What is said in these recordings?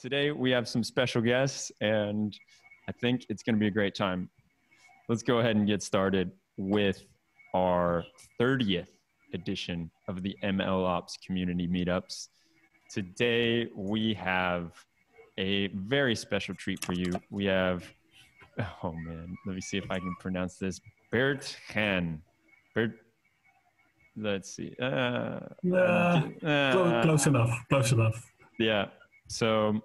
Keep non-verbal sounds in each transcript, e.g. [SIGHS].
today we have some special guests, and I think it's going to be a great time. Let's go ahead and get started with our 30th edition of the ML Ops community meetups. Today we have a very special treat for you. We have, oh man, let me see if I can pronounce this. Bert Han. Bert, let's see. Uh, uh, uh, close enough. Close enough. Yeah. So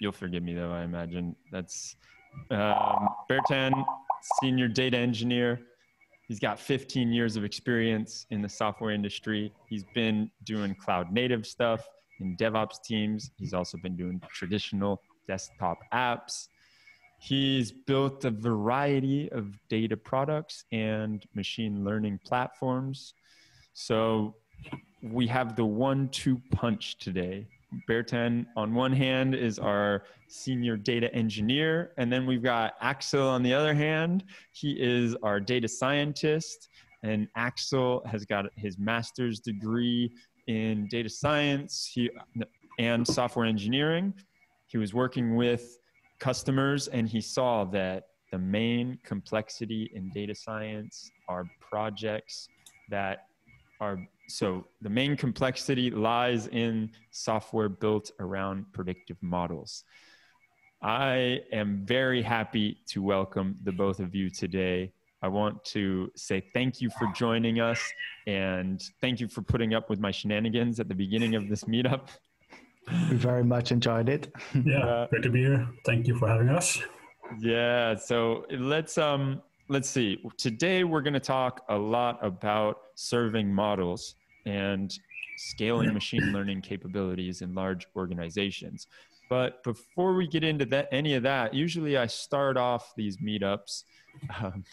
you'll forgive me though, I imagine. That's um, Bertrand, senior data engineer. He's got 15 years of experience in the software industry. He's been doing cloud native stuff in DevOps teams. He's also been doing traditional desktop apps. He's built a variety of data products and machine learning platforms. So we have the one two punch today Bertrand on one hand is our senior data engineer, and then we've got Axel on the other hand. He is our data scientist, and Axel has got his master's degree in data science he, and software engineering. He was working with customers, and he saw that the main complexity in data science are projects that are so the main complexity lies in software built around predictive models. I am very happy to welcome the both of you today. I want to say thank you for joining us and thank you for putting up with my shenanigans at the beginning of this meetup. We very much enjoyed it. Yeah, uh, great to be here. Thank you for having us. Yeah, so let's um let's see. Today we're going to talk a lot about serving models and scaling machine learning capabilities in large organizations. But before we get into that, any of that, usually I start off these meetups, um,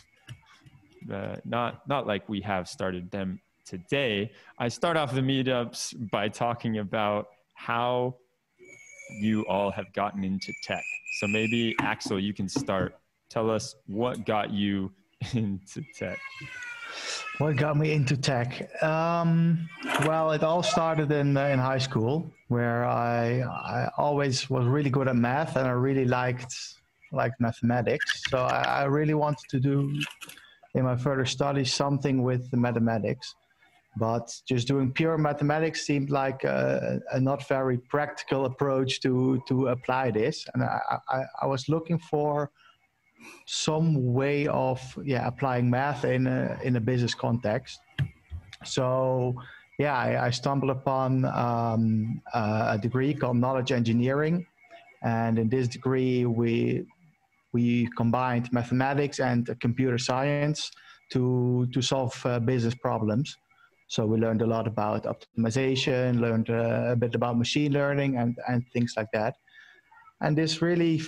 uh, not not like we have started them today. I start off the meetups by talking about how you all have gotten into tech. So maybe Axel, you can start tell us what got you [LAUGHS] into tech. What got me into tech? Um, well, it all started in uh, in high school, where I I always was really good at math, and I really liked liked mathematics. So I, I really wanted to do in my further studies something with the mathematics. But just doing pure mathematics seemed like a, a not very practical approach to to apply this, and I, I, I was looking for some way of yeah applying math in a in a business context. So yeah, I, I stumbled upon um, a degree called knowledge engineering, and in this degree we we combined mathematics and computer science to to solve uh, business problems. So we learned a lot about optimization, learned uh, a bit about machine learning and and things like that. And this really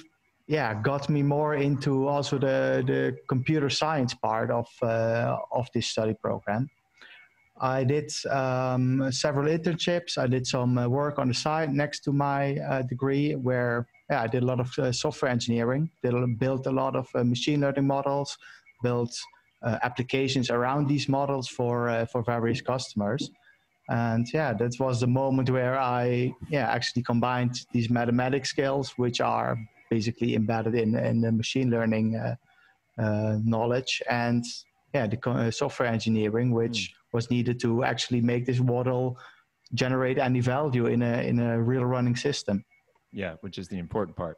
yeah got me more into also the the computer science part of uh, of this study program. I did um, several internships. I did some uh, work on the side next to my uh, degree, where yeah, I did a lot of uh, software engineering. Did built a lot of uh, machine learning models, built uh, applications around these models for for various customers. And yeah, that was the moment where I yeah actually combined these mathematics skills, which are basically embedded in, in the machine learning uh, uh, knowledge and yeah, the uh, software engineering, which mm. was needed to actually make this model generate any value in a in a real running system. Yeah, which is the important part.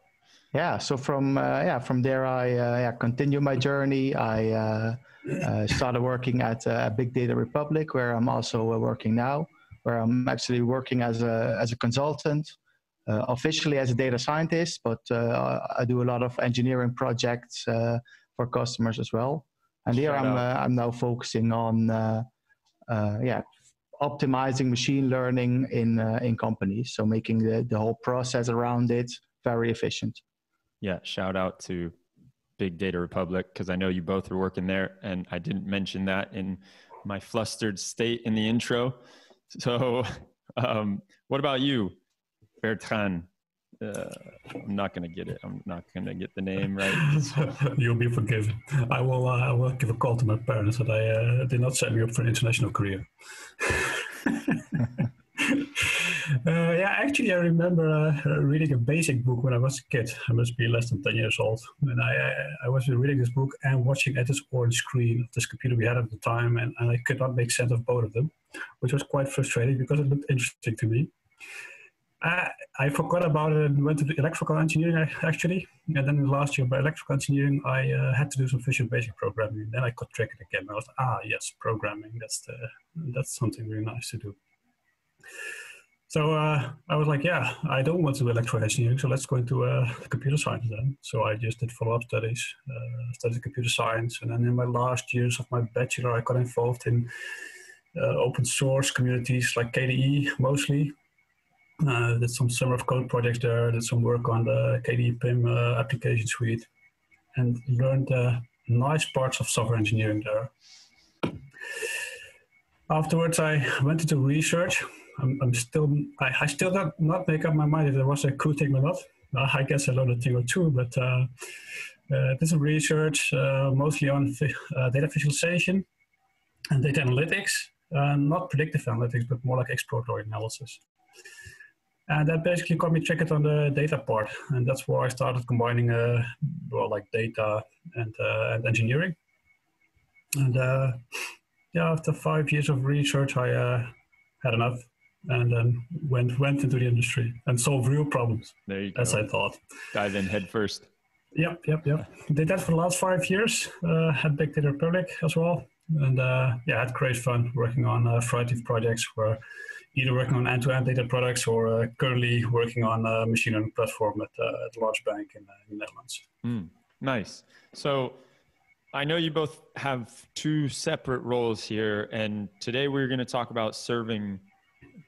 Yeah, so from uh, yeah from there I uh, yeah, continued my journey. I uh, started working at Big Data Republic, where I'm also working now, where I'm actually working as a as a consultant uh, officially as a data scientist, but uh, I do a lot of engineering projects uh, for customers as well. And here I'm I'm now focusing on yeah optimizing machine learning in in companies, so making the the whole process around it very efficient. Yeah, shout out to Big Data Republic because I know you both are working there, and I didn't mention that in my flustered state in the intro. So, [LAUGHS] um, what about you? Bertrand. Uh, I'm not going to get it. I'm not going to get the name right. [LAUGHS] You'll be forgiven. I will. Uh, I will give a call to my parents that I uh, did not set me up for an international career. [LAUGHS] [LAUGHS] Uh, yeah, actually, I remember uh, reading a basic book when I was a kid. I must be less than 10 years old. And I, I, I was reading this book and watching at this orange screen of this computer we had at the time, and, and I could not make sense of both of them, which was quite frustrating because it looked interesting to me. I, I forgot about it and went to the electrical engineering actually. And then last year by electrical engineering, I uh, had to do some Visual Basic programming. Then I got it again. I was ah, yes, programming. That's the, that's something really nice to do. So uh, I was like, yeah, I don't want to do electrical engineering, so let's go into uh, computer science then. So I just did follow-up studies, uh, studied computer science, and then in my last years of my bachelor, I got involved in uh, open source communities like KDE mostly. Uh, did some summer of code projects there, did some work on the KDE PIM uh, application suite, and learned the nice parts of software engineering there. Afterwards, I went into research I'm, I'm still, I, I still not, not make up my mind if there was a cool thing or not. Uh, I guess I learned a thing or two, but uh, uh, did some research uh, mostly on uh, data visualization and data analytics, uh, not predictive analytics, but more like exploratory analysis. And that basically got me triggered on the data part, and that's where I started combining, uh, well, like data and uh, and engineering. And uh, yeah, after five years of research, I had enough and then went went into the industry and solved real problems. There you go. As I thought. Dive in head first. Yep, yep, yep. Did that for the last five years. Uh, had Big Data Republic as well, and uh, yeah, had great fun working on a variety of projects. Where either working on end-to-end data products or uh, currently working on a machine learning platform at, uh, at a large bank in, uh, the Netherlands. Mm, nice. So. I know you both have two separate roles here, and today we're going to talk about serving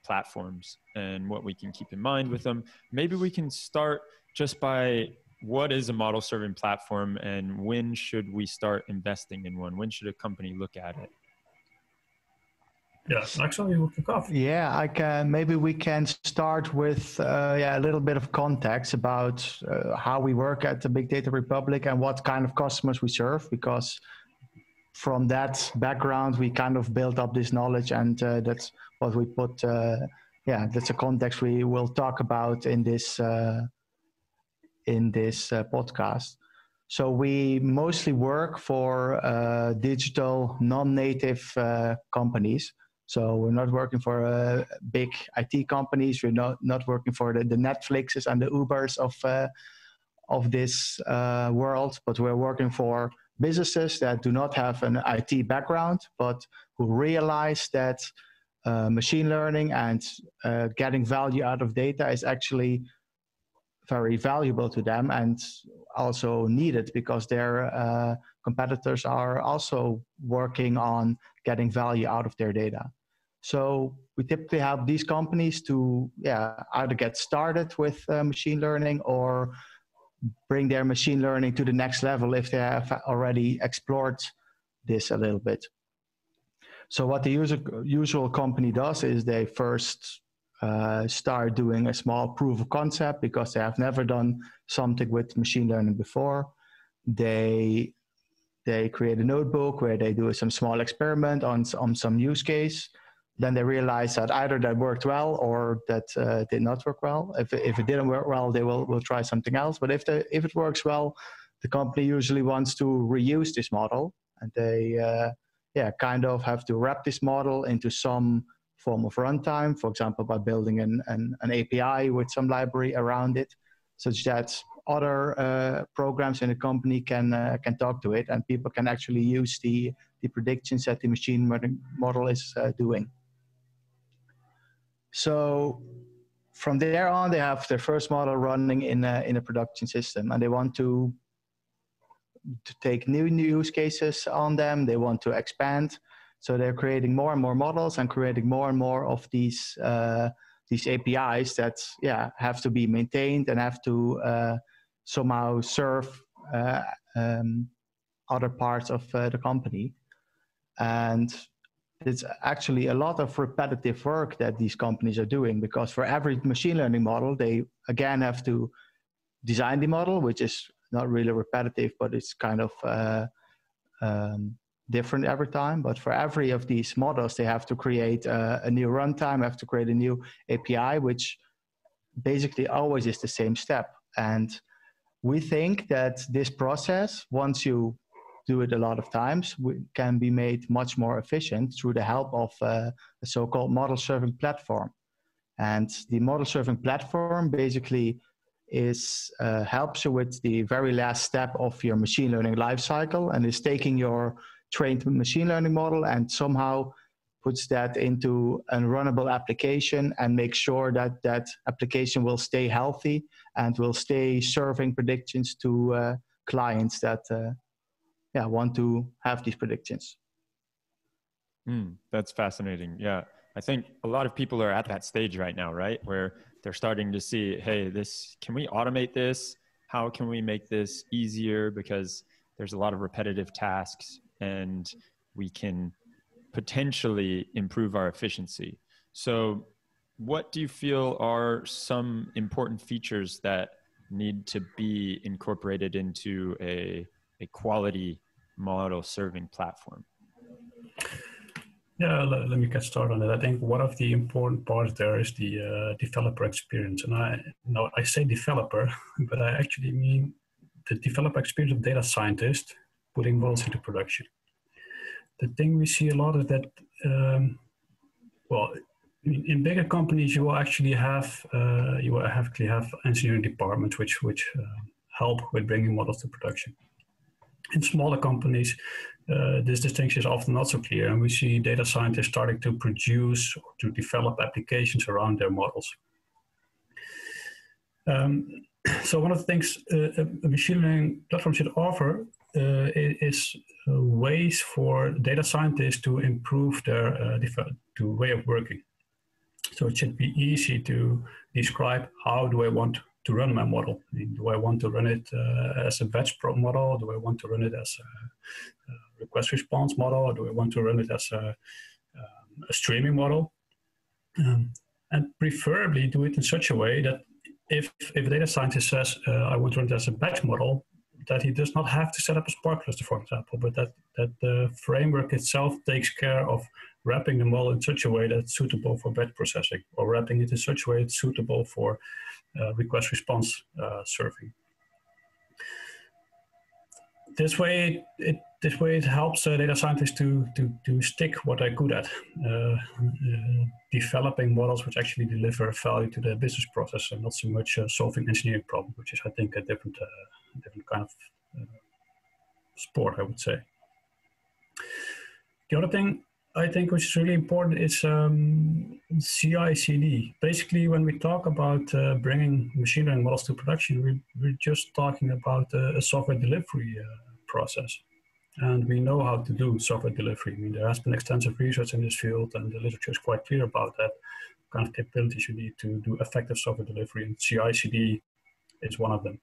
platforms and what we can keep in mind with them. Maybe we can start just by what is a model serving platform and when should we start investing in one? When should a company look at it? Yeah, actually, we'll kick off. Yeah, I can. Maybe we can start with uh, yeah a little bit of context about uh, how we work at the Big Data Republic and what kind of customers we serve, because from that background we kind of built up this knowledge, and uh, that's what we put. Uh, yeah, that's a context we will talk about in this uh, in this uh, podcast. So we mostly work for digital non-native companies. So we're not working for uh, big IT companies. We're not not working for the, the Netflixes and the Ubers of of this world, but we're working for businesses that do not have an IT background, but who realize that uh, machine learning and uh, getting value out of data is actually very valuable to them and also needed because their uh, competitors are also working on getting value out of their data. So we typically help these companies to yeah either get started with uh, machine learning or bring their machine learning to the next level if they have already explored this a little bit. So what the user, usual company does is they first uh, start doing a small proof of concept because they have never done something with machine learning before. They they create a notebook where they do some small experiment on on some use case. Then they realize that either that worked well or that uh, did not work well. If if it didn't work well, they will will try something else. But if the if it works well, the company usually wants to reuse this model and they uh, yeah, kind of have to wrap this model into some form of runtime, for example, by building an, an, an API with some library around it, such that other uh, programs in the company can uh, can talk to it, and people can actually use the the predictions that the machine model is uh, doing. So from there on, they have their first model running in a, in a production system, and they want to to take new new use cases on them. They want to expand. So they're creating more and more models and creating more and more of these uh, these APIs that yeah have to be maintained and have to uh, somehow serve uh, um, other parts of uh, the company. And it's actually a lot of repetitive work that these companies are doing because for every machine learning model, they again have to design the model, which is not really repetitive, but it's kind of uh, um, different every time. But for every of these models, they have to create a, a new runtime, have to create a new API, which basically always is the same step. And we think that this process, once you do it a lot of times, we can be made much more efficient through the help of uh, a so-called model serving platform. And the model serving platform basically is uh, helps you with the very last step of your machine learning lifecycle and is taking your trained machine learning model and somehow puts that into a runnable application and make sure that that application will stay healthy and will stay serving predictions to uh, clients that uh, yeah want to have these predictions. Mm, that's fascinating. Yeah, I think a lot of people are at that stage right now, right, where they're starting to see, hey, this can we automate this? How can we make this easier? Because there's a lot of repetitive tasks, and we can potentially improve our efficiency. So, what do you feel are some important features that need to be incorporated into a, a quality model serving platform? Yeah, let, let, me get started on it. I think one of the important parts there is the uh, developer experience. And I no, I say developer, [LAUGHS] but I actually mean the developer experience of data scientist putting models into production the thing we see a lot is that, um, well, in, in, bigger companies, you will actually have uh, you will actually have engineering departments which which uh, help with bringing models to production. In smaller companies, uh, this distinction is often not so clear, and we see data scientists starting to produce or to develop applications around their models. Um, [CLEARS THROAT] so one of the things uh, a machine learning platform should offer uh, is uh, ways for data scientists to improve their uh, to way of working. So it should be easy to describe how do I want to run my model. I mean, do I want to run it uh, as a batch model? Do I want to run it as a, a request response model? Do I want to run it as a, um, a streaming model? Um, and preferably do it in such a way that if, if a data scientist says, uh, I want to run it as a batch model, that he does not have to set up a Spark cluster, for example, but that, that the framework itself takes care of wrapping the model in such a way that's suitable for batch processing, or wrapping it in such a way it's suitable for uh, request response uh, serving. This way, it this way it helps uh, data scientists to, to, to stick what they're good at, uh, uh, developing models which actually deliver value to the business process and not so much uh, solving engineering problems, which is, I think, a different different kind of uh, sport, I would say. The other thing I think which is really important is um, CI/CD. Basically, when we talk about uh, bringing machine learning models to production, we, we're just talking about uh, a software delivery uh, process, and we know how to do software delivery. I mean, there has been extensive research in this field, and the literature is quite clear about that kind of capabilities you need to do effective software delivery, and CI/CD is one of them.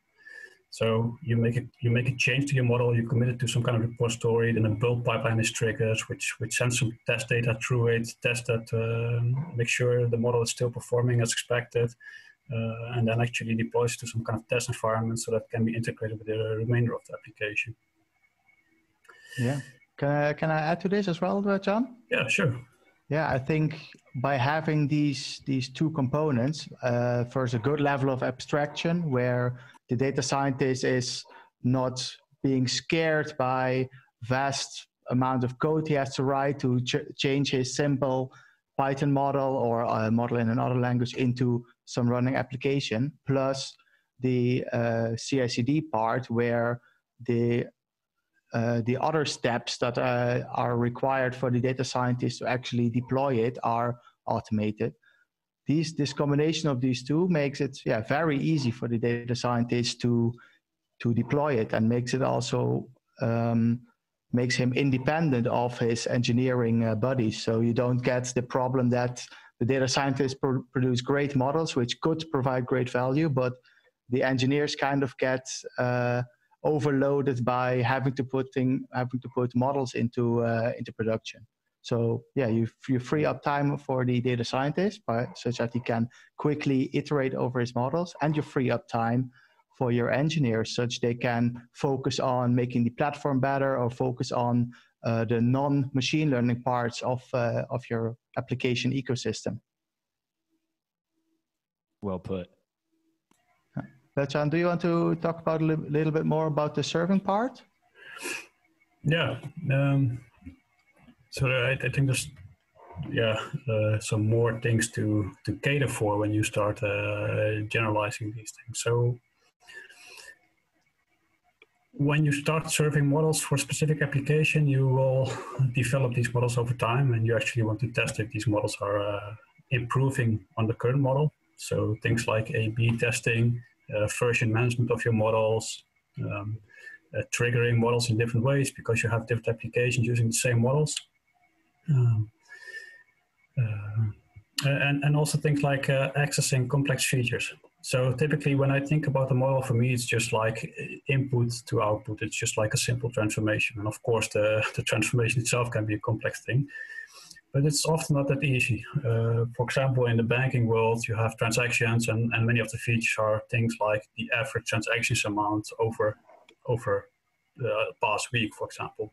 So you make it, you make a change to your model, you commit it to some kind of repository, then a build pipeline is triggered, which which sends some test data through it, test that, uh, make sure the model is still performing as expected, uh, and then actually deploys to some kind of test environment so that can be integrated with the remainder of the application. Yeah. Can I, can I add to this as well, uh, John? Yeah, sure. Yeah, I think by having these these two components, uh, first a good level of abstraction where the data scientist is not being scared by vast amount of code he has to write to ch change his simple Python model or a model in another language into some running application, plus the uh, CI/CD part where the uh, the other steps that uh, are required for the data scientist to actually deploy it are automated. These this combination of these two makes it yeah very easy for the data scientist to to deploy it and makes it also um, makes him independent of his engineering uh, buddies. So you don't get the problem that the data scientists pr- produce great models which could provide great value but the engineers kind of get uh, overloaded by having to put thing, having to put models into uh, into production so yeah, you, you free up time for the data scientist, by, such that he can quickly iterate over his models, and you free up time for your engineers, such they can focus on making the platform better or focus on uh, the non-machine learning parts of uh, of your application ecosystem. Well put. Bertrand, do you want to talk about a li little bit more about the serving part? Yeah. Um, so I, I, think there's yeah uh, some more things to to cater for when you start uh, generalizing these things. So when you start serving models for specific application, you will develop these models over time, and you actually want to test if these models are uh, improving on the current model. So things like A/B testing, version management of your models, um, uh, triggering models in different ways because you have different applications using the same models. Um, uh, and, and also things like uh, accessing complex features. So typically when I think about the model, for me, it's just like input to output. It's just like a simple transformation. And of course, the, [LAUGHS] the transformation itself can be a complex thing, but it's often not that easy. Uh, for example, in the banking world, you have transactions and, and many of the features are things like the average transactions amount over, over the past week, for example.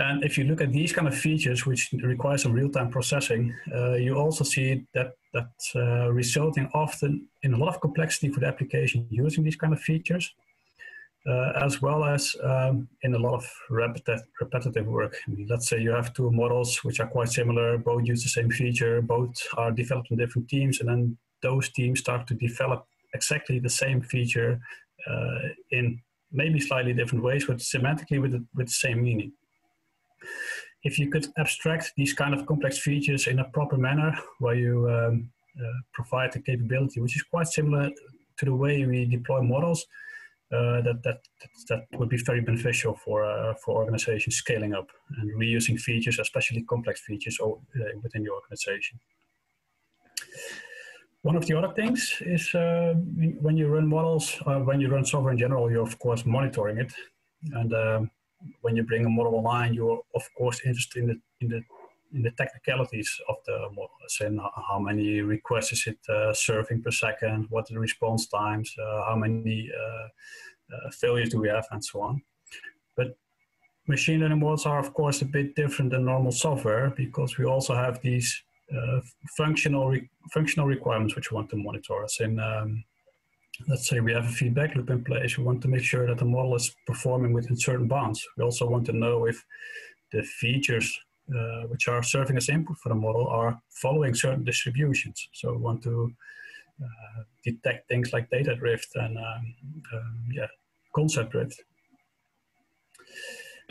And if you look at these kind of features, which require some real-time processing, uh, you also see that that uh, resulting often in a lot of complexity for the application using these kind of features, as well as um, in a lot of repeti repetitive work. I mean, let's say you have two models which are quite similar, both use the same feature, both are developed in different teams, and then those teams start to develop exactly the same feature uh, in maybe slightly different ways, but semantically with the, with the same meaning if you could abstract these kind of complex features in a proper manner where you um, uh, provide the capability, which is quite similar to the way we deploy models, uh, that, that, that would be very beneficial for, uh, for organizations scaling up and reusing features, especially complex features uh, within the organization. One of the other things is uh, when you run models, uh, when you run software in general, you're of course monitoring it. And um, when you bring a model online, you're of course interested in the in the in the technicalities of the model, saying how many requests is it uh, serving per second, what are the response times, uh, how many uh, failures do we have, and so on. But machine learning models are of course a bit different than normal software because we also have these uh, functional re functional requirements which we want to monitor. As in, um, let's say we have a feedback loop in place, we want to make sure that the model is performing within certain bounds. We also want to know if the features uh, which are serving as input for the model are following certain distributions. So we want to uh, detect things like data drift and um, um, yeah, concept drift.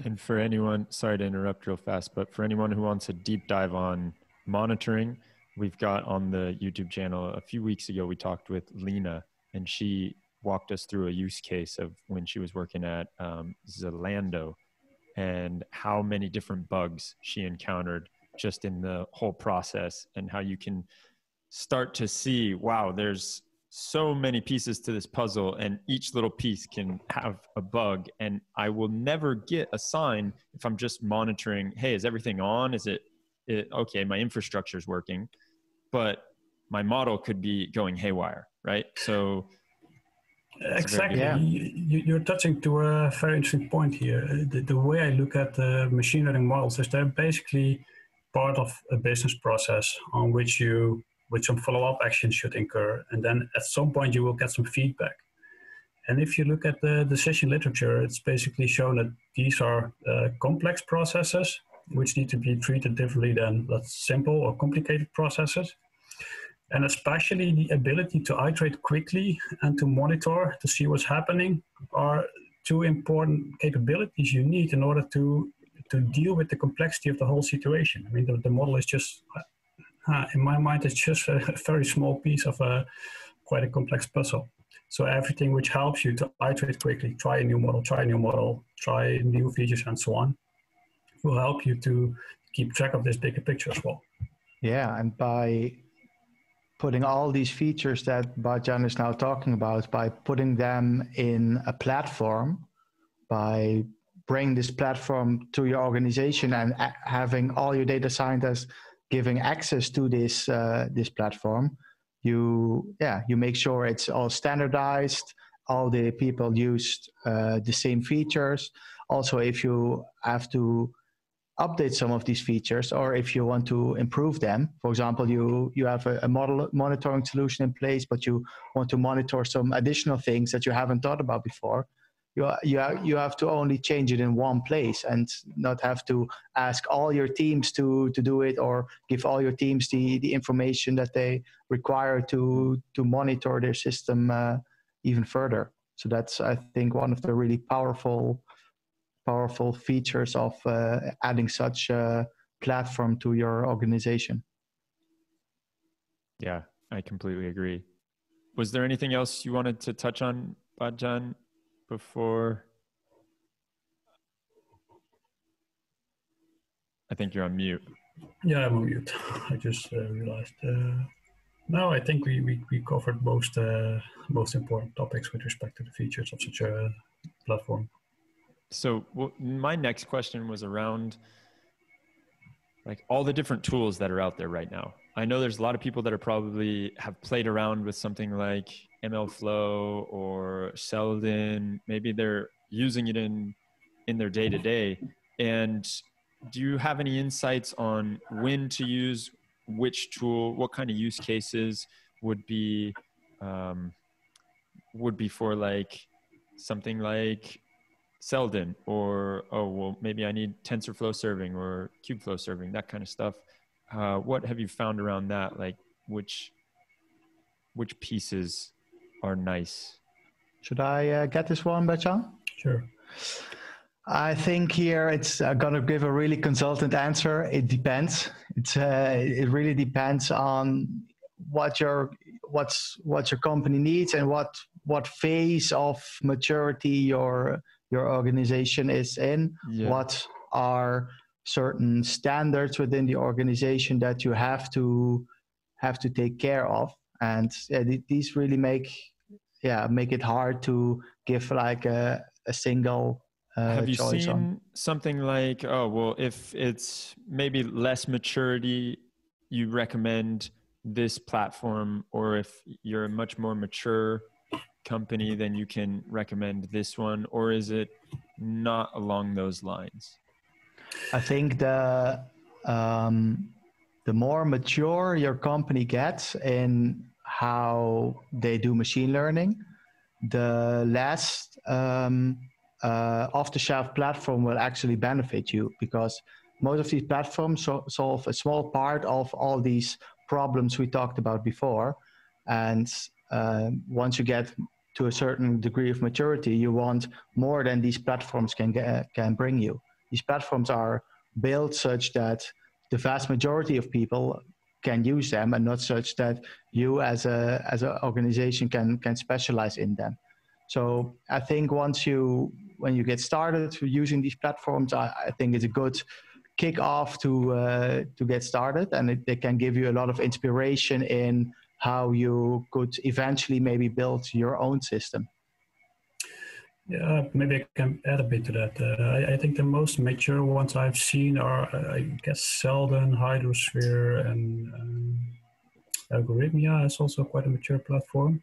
And for anyone, sorry to interrupt real fast, but for anyone who wants a deep dive on monitoring, we've got on the YouTube channel a few weeks ago, we talked with Lena and she walked us through a use case of when she was working at um, Zalando and how many different bugs she encountered just in the whole process and how you can start to see wow there's so many pieces to this puzzle and each little piece can have a bug and i will never get a sign if i'm just monitoring hey is everything on is it, it okay my infrastructure is working but my model could be going haywire right? So exactly, yeah. you, are touching to a very interesting point here. The, the way I look at the machine learning models is they're basically part of a business process on which you, with some follow-up actions should incur, and then at some point you will get some feedback. And if you look at the decision literature, it's basically shown that these are uh, complex processes which need to be treated differently than let's simple or complicated processes and especially the ability to iterate quickly and to monitor to see what's happening are two important capabilities you need in order to to deal with the complexity of the whole situation. I mean, the, the model is just, uh, in my mind, it's just a, [LAUGHS] very small piece of a quite a complex puzzle. So everything which helps you to iterate quickly, try a new model, try a new model, try new features, and so on, will help you to keep track of this bigger picture as well. Yeah, and by putting all these features that Bertjan is now talking about by putting them in a platform, by bringing this platform to your organization and having all your data scientists giving access to this uh, this platform, you yeah you make sure it's all standardized. All the people used uh, the same features. also if you have to update some of these features or if you want to improve them. For example you you have a, a, model monitoring solution in place but you want to monitor some additional things that you haven't thought about before. You you you have to only change it in one place and not have to ask all your teams to to do it or give all your teams the the information that they require to to monitor their system uh, even further. So that's i think one of the really powerful powerful features of uh, adding such a platform to your organization. Yeah, I completely agree. Was there anything else you wanted to touch on, Bertjan, before? I think you're on mute. Yeah, I'm on mute. I just uh, realized. Uh, no, I think we, we, we covered most uh, most important topics with respect to the features of such a platform. So my next question was around like all the different tools that are out there right now. I know there's a lot of people that are probably have played around with something like MLflow or Seldon. Maybe they're using it in in their day to day. And do you have any insights on when to use which tool? What kind of use cases would be um, would be for like something like Seldon or oh well maybe I need TensorFlow serving or Kubeflow serving that kind of stuff. Uh, what have you found around that? Like which which pieces are nice? Should I uh, get this one, Bertjan? Sure. I think here it's uh, gonna give a really consultant answer. It depends. It's uh, it really depends on what your what's what your company needs and what what phase of maturity your your organization is in, yeah. what are certain standards within the organization that you have to have to take care of, and yeah, these really make yeah make it hard to give like a, a single uh, have you seen on. something like oh well if it's maybe less maturity you recommend this platform or if you're a much more mature company, then you can recommend this one, or is it not along those lines? I think the um, the more mature your company gets in how they do machine learning, the less um, uh, off-the-shelf platform will actually benefit you because most of these platforms so- solve a small part of all these problems we talked about before, and uh, once you get to a certain degree of maturity, you want more than these platforms can get, can bring you. These platforms are built such that the vast majority of people can use them, and not such that you as a as an organization can can specialize in them. So I think once you when you get started using these platforms, I, I think it's a good kick off to uh, to get started, and it, they can give you a lot of inspiration in how you could eventually maybe build your own system. Yeah, maybe I can add a bit to that. Uh, I, I, think the most mature ones I've seen are, uh, I guess, Seldon, Hydrosphere, and um, Algorithmia is also quite a mature platform.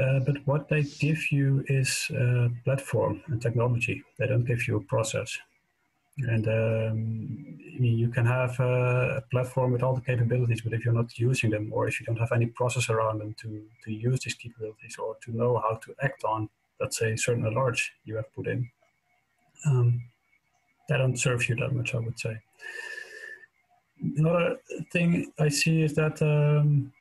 Uh, but what they give you is a platform and technology. They don't give you a process. And um, you can have a platform with all the capabilities, but if you're not using them, or if you don't have any process around them to, to use these capabilities, or to know how to act on, let's say, certain alerts you have put in, um, that don't serve you that much, I would say. Another thing I see is that um,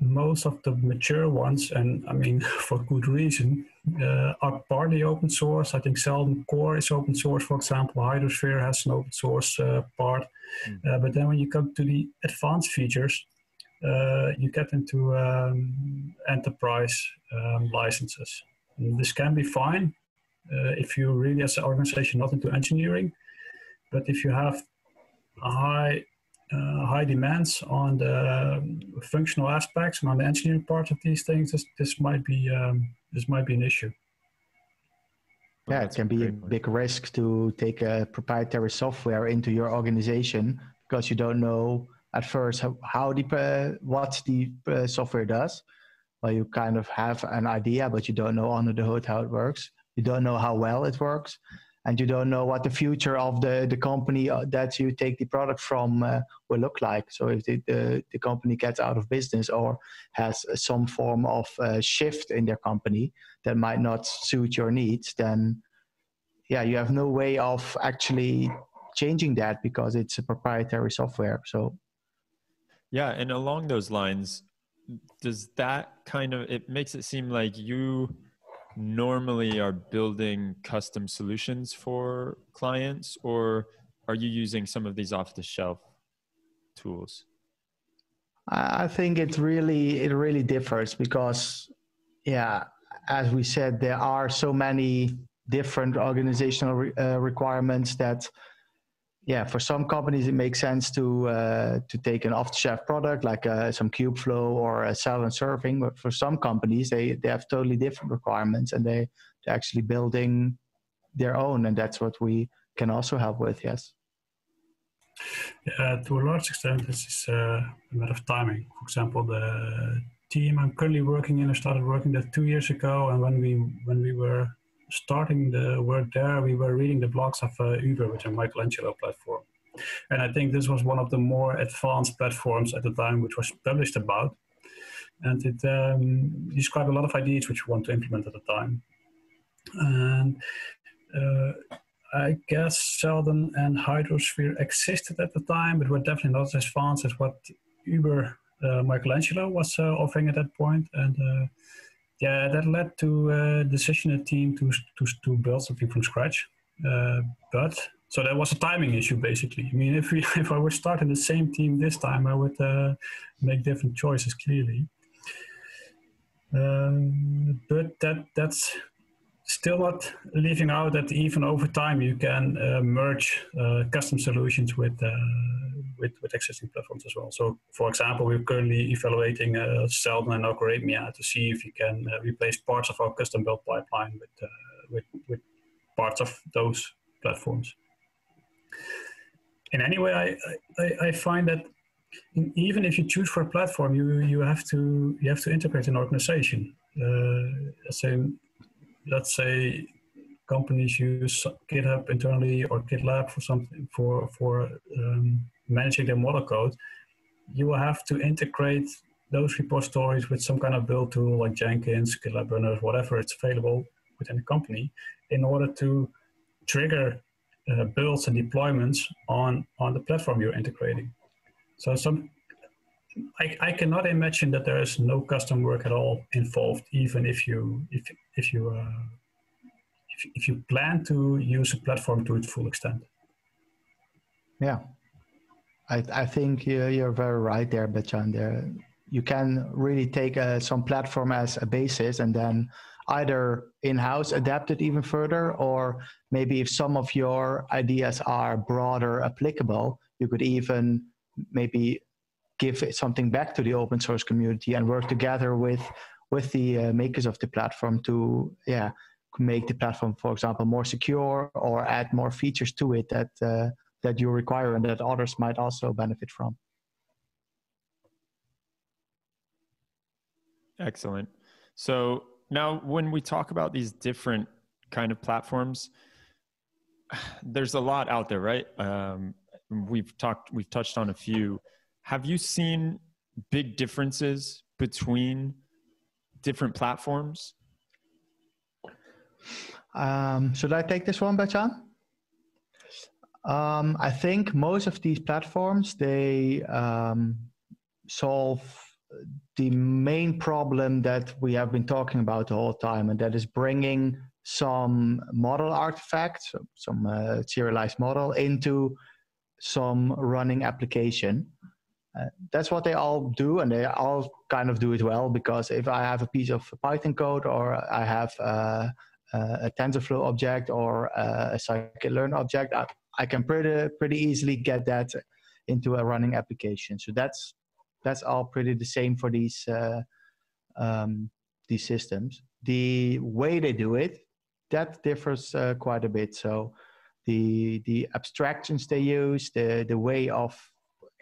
most of the mature ones, and I mean [LAUGHS] for good reason, uh, are partly open source. I think Seldon Core is open source, for example. Hydrosphere has an open source uh, part. Mm. Uh, but then when you come to the advanced features, uh, you get into um, enterprise um, licenses. And this can be fine uh, if you really, as an organization, not into engineering. But if you have a high uh, high demands on the functional aspects and on the engineering part of these things, this, this might be um, this might be an issue. Yeah, it can be a big risk to take a proprietary software into your organization because you don't know at first how, how uh, what the uh, software does. Well, you kind of have an idea, but you don't know under the hood how it works. you don't know how well it works and you don't know what the future of the, the company uh, that you take the product from uh, will look like. So if the, the, the, company gets out of business or has some form of uh, shift in their company that might not suit your needs, then yeah, you have no way of actually changing that because it's a proprietary software. So yeah, and along those lines, does that kind of it makes it seem like you normally are building custom solutions for clients or are you using some of these off the shelf tools i think it really it really differs because yeah as we said there are so many different organizational re- uh, requirements that yeah, for some companies it makes sense to uh, to take an off-the-shelf product like uh, some Kubeflow or a Seldon serving. But for some companies, they they have totally different requirements, and they they're actually building their own, and that's what we can also help with. Yes. Yeah, to a large extent, this is uh, a matter of timing. For example, the team I'm currently working in, I started working there two years ago, and when we when we were starting the work there, we were reading the blogs of uh, Uber, which is a Michelangelo platform. And I think this was one of the more advanced platforms at the time, which was published about. And it um, described a lot of ideas which we want to implement at the time. And uh, I guess Seldon and Hydrosphere existed at the time, but were definitely not as advanced as what Uber uh, Michelangelo was uh, offering at that point. And uh, yeah, that led to a uh, decision a team to, to, to build something from scratch. Uh, but so that was a timing issue basically. I mean, if we [LAUGHS] if I were starting the same team this time, I would uh, make different choices clearly. Um, but that that's still not leaving out that even over time you can uh, merge uh, custom solutions with, uh, with, with existing platforms as well. So, for example, we're currently evaluating uh, Seldon and Algorithmia to see if we can uh, replace parts of our custom build pipeline with, uh, with, with parts of those platforms. In any way, I, I, I find that even if you choose for a platform, you, you have to you have to integrate an organization. Uh, let's say companies use GitHub internally or GitLab for something for for um, managing their model code, you will have to integrate those repositories with some kind of build tool like Jenkins, GitLab Runners, whatever it's available within the company, in order to trigger uh, builds and deployments on on the platform you're integrating. So some I, I cannot imagine that there is no custom work at all involved, even if you if if you uh, if, if you plan to use a platform to its full extent. Yeah, I I think you're, you're very right there, Bertjan. There, you can really take uh, some platform as a basis and then either in-house adapt it even further or maybe if some of your ideas are broader applicable you could even maybe give something back to the open source community and work together with with the uh, makers of the platform to yeah make the platform for example more secure or add more features to it that uh, that you require and that others might also benefit from. Excellent. So now when we talk about these different kind of platforms [SIGHS] there's a lot out there right? Um, we've talked we've touched on a few have you seen big differences between different platforms? Um, should I take this one, Bertjan? Um, I think most of these platforms they um, solve the main problem that we have been talking about the whole time, and that is bringing some model artifacts, some uh, serialized model, into some running application. Uh, that's what they all do, and they all kind of do it well because if I have a piece of Python code or I have uh, uh a TensorFlow object or uh, a scikit-learn object, I, I, can pretty pretty easily get that into a running application. So that's that's all pretty the same for these uh, um, these systems. The way they do it that differs quite a bit. So the the abstractions they use, the the way of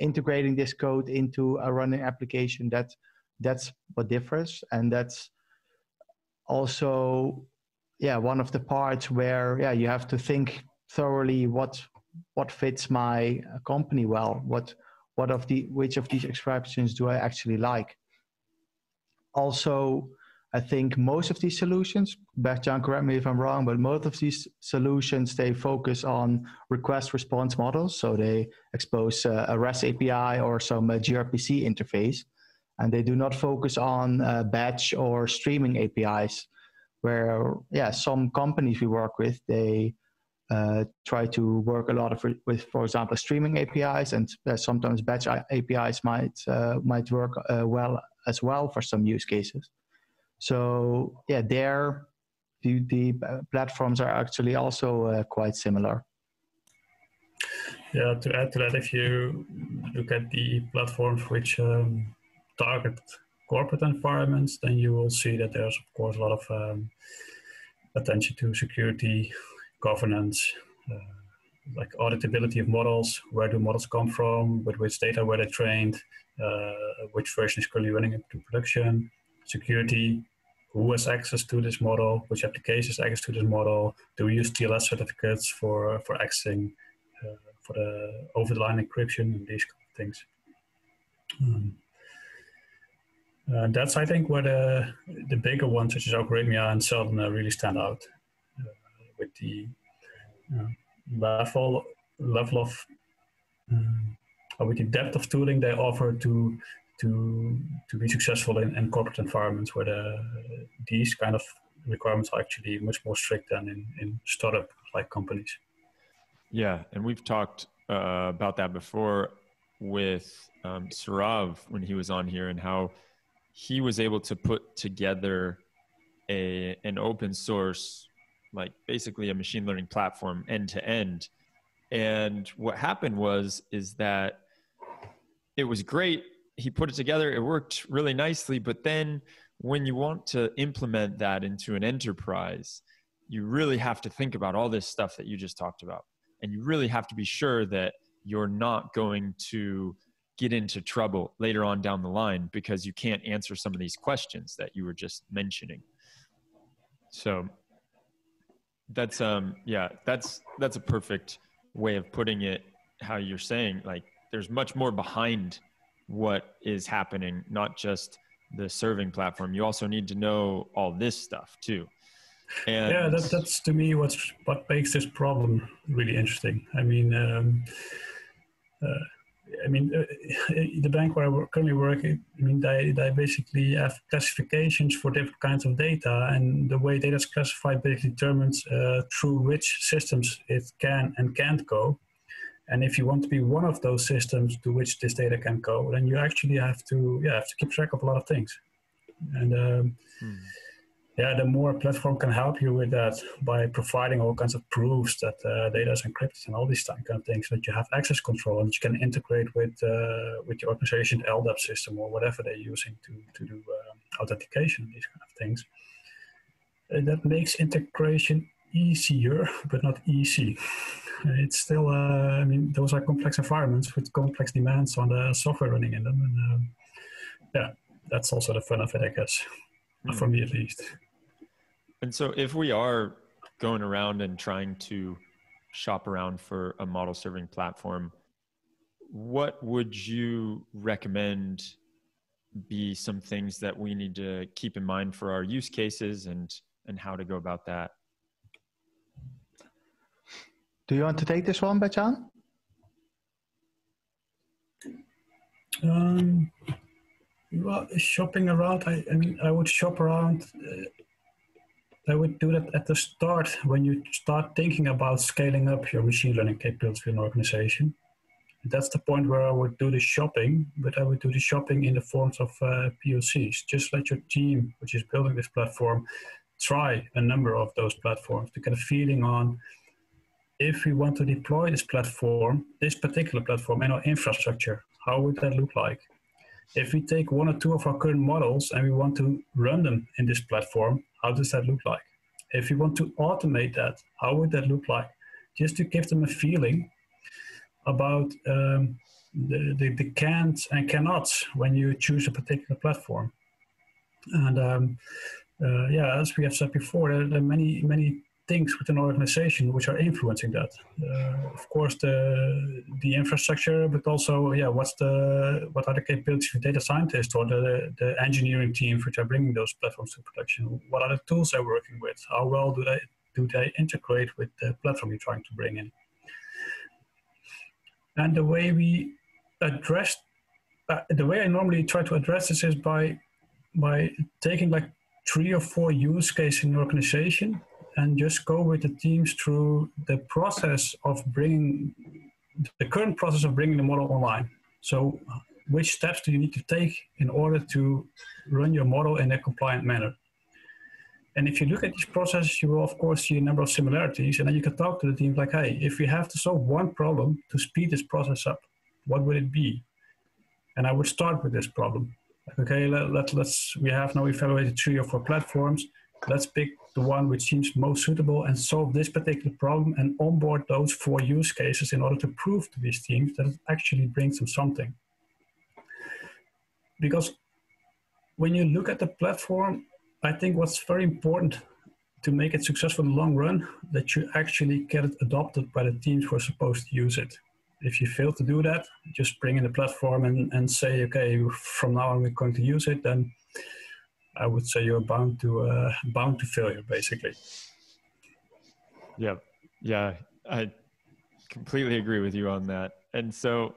integrating this code into a running application that that's what differs. And that's also yeah one of the parts where yeah you have to think thoroughly what what fits my company well what what of the which of these expressions do i actually like. Also i think most of these solutions Bertjan correct me if i'm wrong but most of these solutions they focus on request response models so they expose uh, a rest api or some uh, grpc interface and they do not focus on uh, batch or streaming apis where yeah some companies we work with they uh, try to work a lot of with, for example, streaming APIs, and uh, sometimes batch APIs might uh, might work well as well for some use cases. So yeah, there the, the platforms are actually also uh, quite similar. Yeah, to add to that, if you look at the platforms which um, target corporate environments, then you will see that there's of course a lot of um, attention to security, governance, uh, like auditability of models, where do models come from, with which data were they trained, uh, which version is currently running into production, security, who has access to this model, which applications access to this model, do we use TLS certificates for, for accessing, uh, for the over-the-line encryption and these kind of things. Um, uh, that's, I think, where the, the bigger ones, such as Algorithmia and Seldon, uh, really stand out with the uh, level level of um, with the depth of tooling they offer to to to be successful in, in corporate environments where the, these kind of requirements are actually much more strict than in, in startup like companies. Yeah, and we've talked uh, about that before with um, Sarav when he was on here and how he was able to put together a an open source like basically a machine learning platform end to end. And what happened was is that it was great. He put it together. It worked really nicely. But then when you want to implement that into an enterprise, you really have to think about all this stuff that you just talked about. And you really have to be sure that you're not going to get into trouble later on down the line because you can't answer some of these questions that you were just mentioning. So that's um yeah, that's that's a perfect way of putting it how you're saying like there's much more behind what is happening, not just the serving platform. You also need to know all this stuff too. And yeah, that, that's to me what's what makes this problem really interesting. I mean, um, uh, I mean, uh, [LAUGHS] the bank where I currently work, I mean, they, they basically have classifications for different kinds of data, and the way data is classified basically determines uh, through which systems it can and can't go. And if you want to be one of those systems to which this data can go, then you actually have to, yeah, have to keep track of a lot of things. And um, hmm yeah, the more a platform can help you with that by providing all kinds of proofs that uh, data is encrypted and all these kind of things, that you have access control and you can integrate with uh, with your organization LDAP system or whatever they're using to to do uh, authentication and these kind of things. Uh, that makes integration easier, but not easy. [LAUGHS] It's still, uh, I mean, those are complex environments with complex demands on the software running in them, and um, yeah, that's also the fun of it, I guess, mm. for me at least. And so, if we are going around and trying to shop around for a model serving platform, what would you recommend be some things that we need to keep in mind for our use cases and and how to go about that? Do you want to take this one, Bertjan? Um, well, shopping around, I, I mean, I would shop around. Uh, I would do that at the start when you start thinking about scaling up your machine learning capabilities in an organization. That's the point where I would do the shopping, but I would do the shopping in the forms of uh, POCs. Just let your team, which is building this platform, try a number of those platforms to get a feeling on if we want to deploy this platform, this particular platform in our infrastructure, how would that look like? If we take one or two of our current models and we want to run them in this platform, how does that look like? If you want to automate that, how would that look like? Just to give them a feeling about um, the, the, the can'ts and cannots when you choose a particular platform. And um, uh, yeah, as we have said before, there, are many many things within an organization which are influencing that. Uh, of course, the the infrastructure, but also yeah, what's the what are the capabilities of data scientists or the the engineering teams which are bringing those platforms to production? What are the tools they're working with? How well do they do they integrate with the platform you're trying to bring in? And the way we address, uh, the way I normally try to address this is by by taking like three or four use cases in the organization and just go with the teams through the process of bringing the current process of bringing the model online. So, which steps do you need to take in order to run your model in a compliant manner? And if you look at these processes, you will of course see a number of similarities, and then you can talk to the team like, "Hey, if we have to solve one problem to speed this process up, what would it be?" And I would start with this problem. Okay, let, let, let's we have now evaluated three or four platforms. Let's pick the one which seems most suitable and solve this particular problem and onboard those four use cases in order to prove to these teams that it actually brings them something. Because when you look at the platform, I think what's very important to make it successful in the long run, that you actually get it adopted by the teams who are supposed to use it. If you fail to do that, just bring in the platform and, and say, okay, from now on we're going to use it, then I would say you're bound to uh, bound to failure, basically. Yeah, yeah, I completely agree with you on that. And so,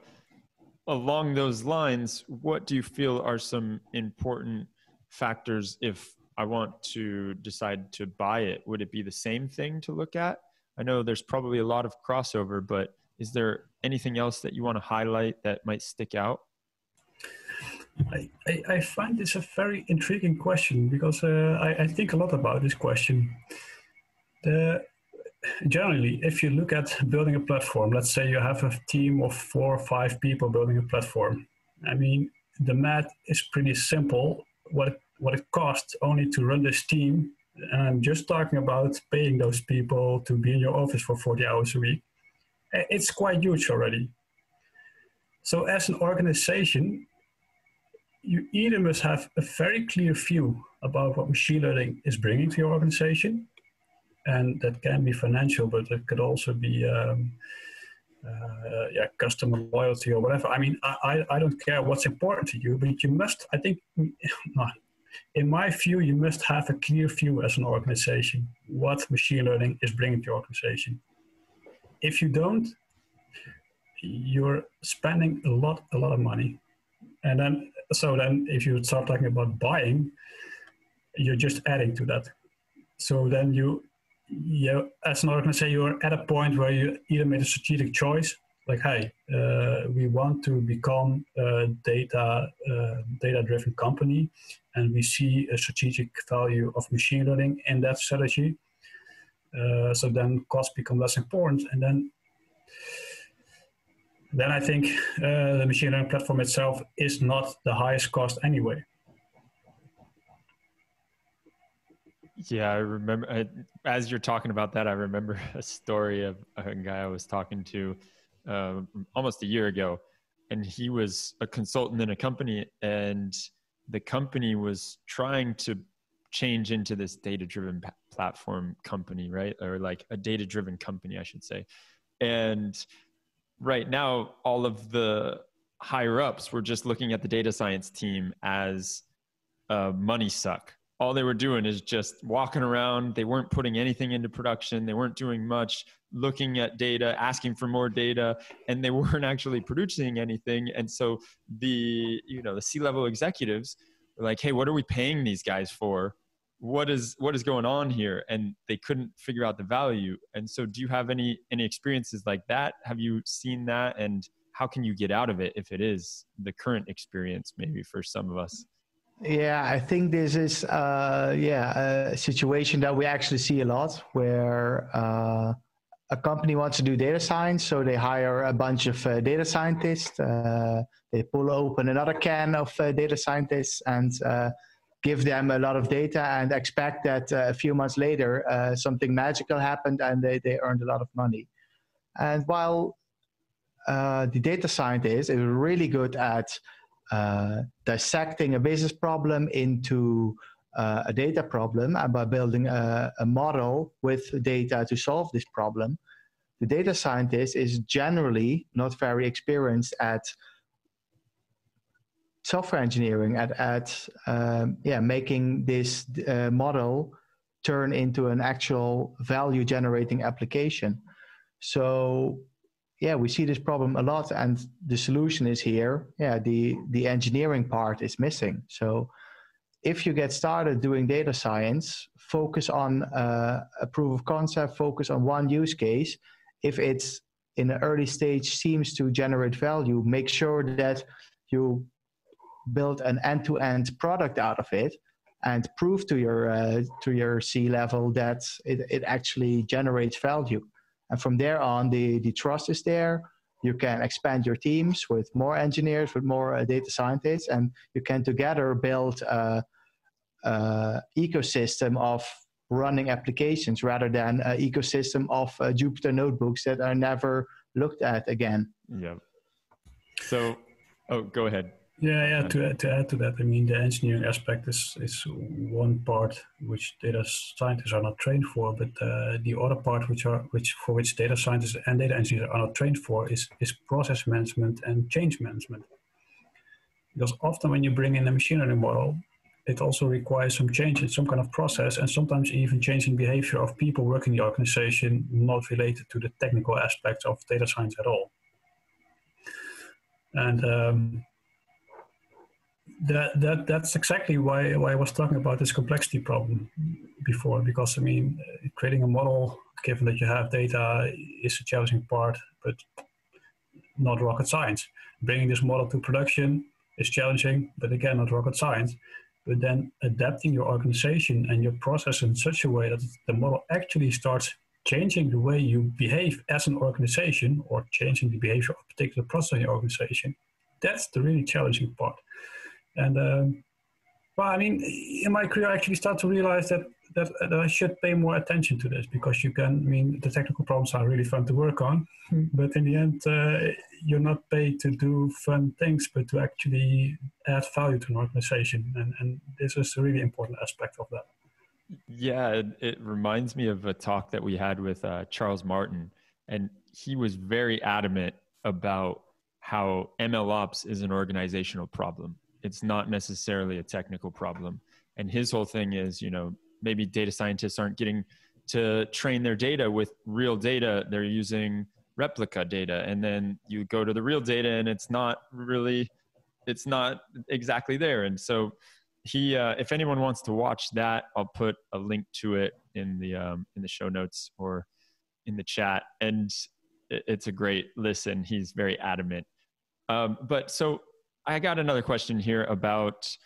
along those lines, what do you feel are some important factors if I want to decide to buy it? Would it be the same thing to look at? I know there's probably a lot of crossover, but is there anything else that you want to highlight that might stick out? I, I, find this a very intriguing question because uh, I, I think a lot about this question. The, generally, if you look at building a platform, let's say you have a team of four or five people building a platform. I mean, the math is pretty simple. What it, what it costs only to run this team, and I'm just talking about paying those people to be in your office for 40 hours a week. It's quite huge already. So, as an organization, you either must have a very clear view about what machine learning is bringing to your organization, and that can be financial, but it could also be um, uh, yeah, customer loyalty or whatever. I mean, I, I don't care what's important to you, but you must, I think, [LAUGHS] in my view, you must have a clear view as an organization what machine learning is bringing to your organization. If you don't, you're spending a lot, a lot of money. And then so then if you start talking about buying, you're just adding to that. So then you, you as an organization, you're at a point where you either made a strategic choice, like, hey, uh, we want to become a data uh, data driven company, and we see a strategic value of machine learning in that strategy. Uh, so then costs become less important, and then then I think uh, the machine learning platform itself is not the highest cost anyway. Yeah, I remember I, as you're talking about that, I remember [LAUGHS] a story of a guy I was talking to uh, almost a year ago, and he was a consultant in a company, and the company was trying to change into this data-driven platform company, right? Or like a data-driven company, I should say, and right now all of the higher ups were just looking at the data science team as a money suck. All they were doing is just walking around. They weren't putting anything into production. They weren't doing much looking at data asking for more data and they [LAUGHS] weren't actually producing anything. And so the you know the c level executives were like hey what are we paying these guys for what is what is going on here? And they couldn't figure out the value. And so do you have any any experiences like that? Have you seen that? And how can you get out of it if it is the current experience maybe for some of us? Yeah i think this is uh yeah a situation that we actually see a lot where uh a company wants to do data science, so they hire a bunch of uh, data scientists. Uh, they pull open another can of uh, data scientists, and uh, give them a lot of data and expect that uh, a few months later uh, something magical happened and they, they earned a lot of money. And while uh, the data scientist is really good at uh, dissecting a business problem into uh, a data problem and by building a, a model with data to solve this problem, the data scientist is generally not very experienced at software engineering at, at um, yeah making this uh, model turn into an actual value generating application. So yeah we see this problem a lot and the solution is here. Yeah the the engineering part is missing. So if you get started doing data science focus on uh, a proof of concept focus on one use case. If it's in an early stage seems to generate value make sure that you build an end-to-end product out of it and prove to your uh, to your C level that it, it actually generates value. And from there on, the, the trust is there. You can expand your teams with more engineers, with more uh, data scientists, and you can together build a, a, ecosystem of running applications rather than an ecosystem of uh, Jupyter notebooks that are never looked at again. Yeah. So, oh, go ahead. Yeah, yeah. To, to add to that, I mean, the engineering aspect is, is one part which data scientists are not trained for, but uh, the other part which are which for which data scientists and data engineers are not trained for is is process management and change management. Because often when you bring in a machine learning model, it also requires some change in some kind of process, and sometimes even changing behavior of people working in the organization, not related to the technical aspects of data science at all. And um, that that that's exactly why why I was talking about this complexity problem before because I mean creating a model given that you have data is a challenging part but not rocket science. Bringing this model to production is challenging but again not rocket science. But then adapting your organization and your process in such a way that the model actually starts changing the way you behave as an organization or changing the behavior of a particular process in your organization that's the really challenging part and um, well, I mean, in my career, I actually start to realize that, that, that I should pay more attention to this because you can. I mean, the technical problems are really fun to work on, hmm. but in the end, uh, you're not paid to do fun things, but to actually add value to an organization, and and this is a really important aspect of that. Yeah, it, it reminds me of a talk that we had with uh, Charles Martin, and he was very adamant about how MLOps is an organizational problem it's not necessarily a technical problem. And his whole thing is, you know, maybe data scientists aren't getting to train their data with real data. They're using replica data. And then you go to the real data and it's not really, it's not exactly there. And so he, uh, if anyone wants to watch that, I'll put a link to it in the, um, in the show notes or in the chat. And it's a great listen. He's very adamant. Um, but so I got another question here about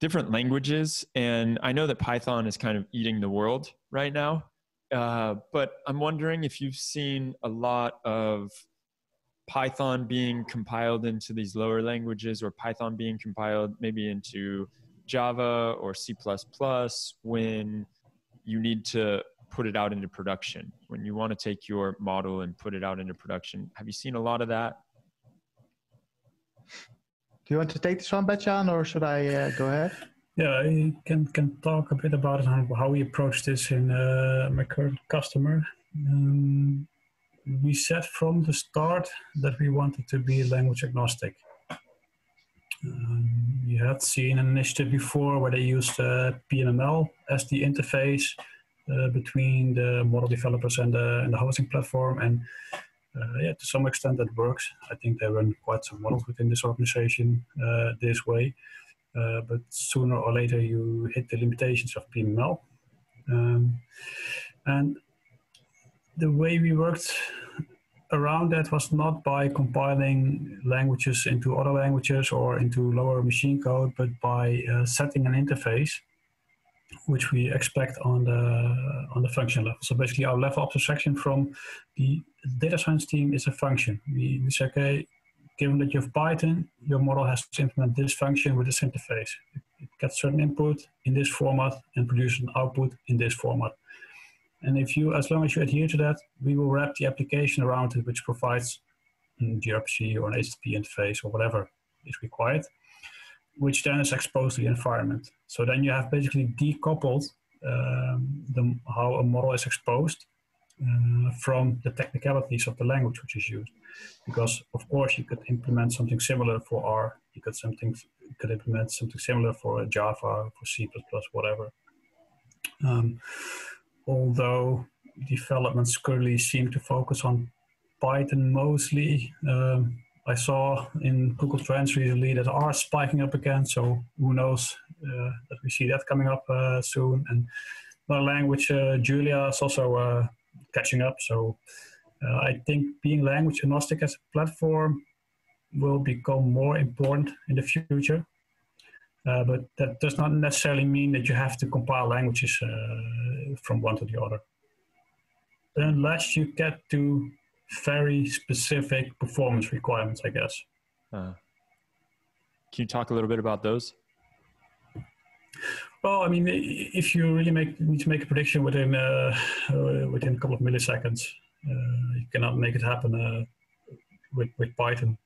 different languages, and I know that Python is kind of eating the world right now. Uh, but I'm wondering if you've seen a lot of Python being compiled into these lower languages, or Python being compiled maybe into Java or C when you need to put it out into production, when you want to take your model and put it out into production. Have you seen a lot of that? Do you want to take this one, Bertjan, or should I uh, go ahead? Yeah, I can can talk a bit about how we approach this in uh, my current customer. Um, we said from the start that we wanted to be language agnostic. Um, you had seen an initiative before where they used uh, as the interface uh, between the model developers and the, and the hosting platform, and yeah, to some extent that works. I think they run quite some models within this organization uh, this way. Uh, but sooner or later you hit the limitations of PMML. Um, and the way we worked around that was not by compiling languages into other languages or into lower machine code, but by uh, setting an interface which we expect on the on the function level. So basically, our level abstraction from the data science team is a function. We, we say, okay, given that you have Python, your model has to implement this function with this interface. It gets certain input in this format and produces an output in this format. And if you, as long as you adhere to that, we will wrap the application around it, which provides gRPC or an HTTP interface or whatever is required. Which then is exposed to the environment. So then you have basically decoupled um, the, how a model is exposed uh, from the technicalities of the language which is used. Because of course you could implement something similar for R, you could something could implement something similar for Java, for C++, whatever. Um, although developments currently seem to focus on Python mostly. Um, I saw in Google Trends recently that R spiking up again, so who knows uh, that we see that coming up uh, soon. And another language, uh, Julia, is also uh, catching up. So uh, I think being language agnostic as a platform will become more important in the future. Uh, but that does not necessarily mean that you have to compile languages from one to the other. Unless you get to very specific performance requirements, I guess. Uh, can you talk a little bit about those? Well, I mean, if you really make need to make a prediction within uh, uh, within a couple of milliseconds, uh, you cannot make it happen uh, with with Python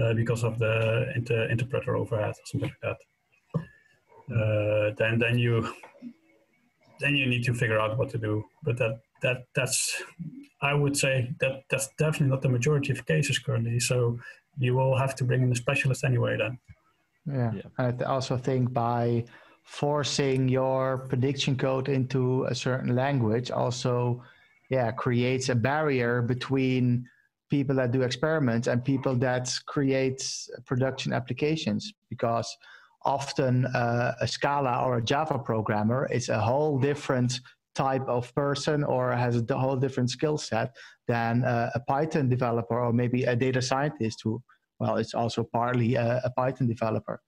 uh, because of the inter interpreter overhead or something like that. Uh, then then you then you need to figure out what to do. But that that that's I would say that that's definitely not the majority of cases currently. So you will have to bring in a specialist anyway then. Yeah. yeah. And I also think by forcing your prediction code into a certain language also yeah creates a barrier between people that do experiments and people that create production applications because often uh, a Scala or a Java programmer is a whole different type of person or has a whole different skill set than uh, a Python developer or maybe a data scientist who, well, it's also partly a, a Python developer.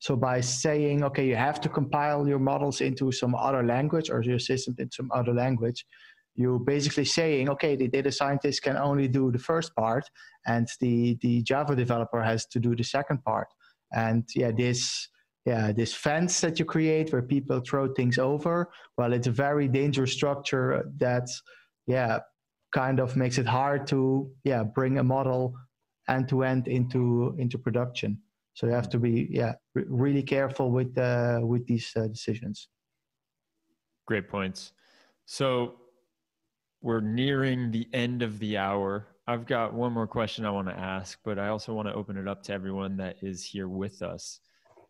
So by saying, okay, you have to compile your models into some other language or your system in some other language, you're basically saying, okay, the data scientist can only do the first part and the, the Java developer has to do the second part. And yeah, this yeah this fence that you create where people throw things over well it's a very dangerous structure that yeah kind of makes it hard to yeah bring a model end to end into into production. So you have to be yeah r- really careful with uh, with these uh, decisions. Great points. So we're nearing the end of the hour. I've got one more question i want to ask but i also want to open it up to everyone that is here with us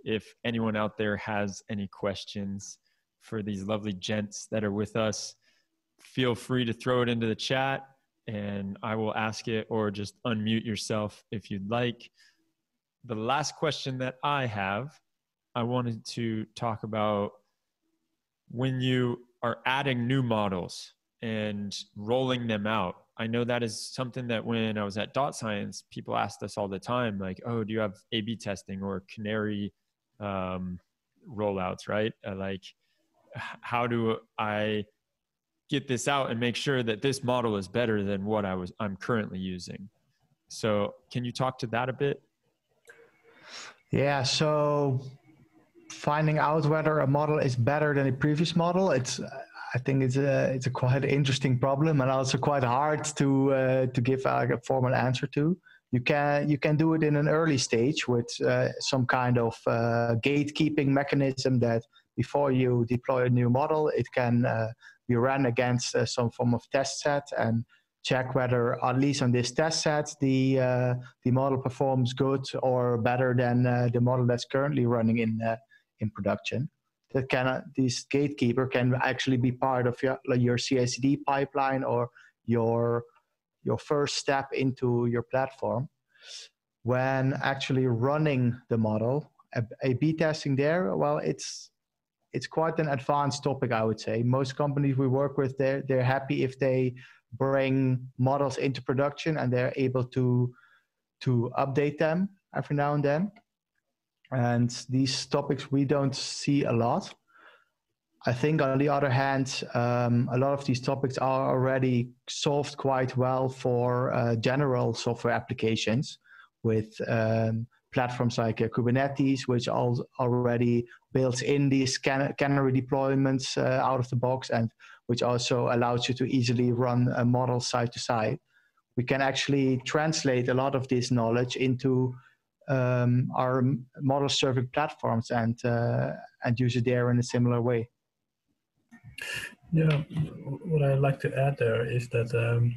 if anyone out there has any questions for these lovely gents that are with us, feel free to throw it into the chat and I will ask it or just unmute yourself if you'd like. The last question that I have, I wanted to talk about when you are adding new models and rolling them out. I know that is something that when I was at Dotscience, people asked us all the time, like, oh, do you have A B testing or canary um, rollouts, right? Uh, like, how do I get this out and make sure that this model is better than what I was I'm currently using? So, can you talk to that a bit? Yeah. So, finding out whether a model is better than a previous model, it's I think it's a it's a quite interesting problem and also quite hard to uh, to give a, a formal answer to you can you can do it in an early stage with uh, some kind of uh, gatekeeping mechanism that before you deploy a new model, it can uh, be run against uh, some form of test set and check whether at least on this test set the uh, the model performs good or better than uh, the model that's currently running in in production. That can this gatekeeper can actually be part of your your CI/CD pipeline or your your first step into your platform when actually running the model a, b testing there well it's it's quite an advanced topic i would say. Most companies we work with they're, they're happy if they bring models into production and they're able to to update them every now and then. And these topics we don't see a lot I think, on the other hand, um, a lot of these topics are already solved quite well for uh, general software applications with um, platforms like uh, Kubernetes, which already builds in these can- canary deployments uh, out of the box and which also allows you to easily run a model side to side. We can actually translate a lot of this knowledge into um, our model serving platforms and uh, and use it there in a similar way. Yeah, what I'd like to add there is that, um,